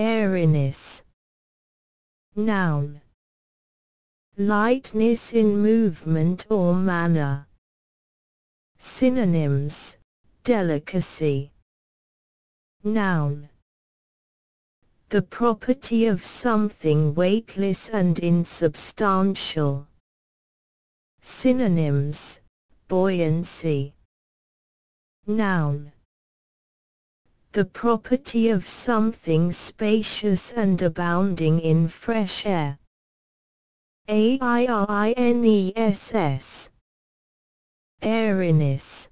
Airiness. Noun. Lightness in movement or manner. Synonyms. Delicacy. Noun. The property of something weightless and insubstantial. Synonyms. Buoyancy. Noun. The property of something spacious and abounding in fresh air. A-I-R-I-N-E-S-S. Airiness.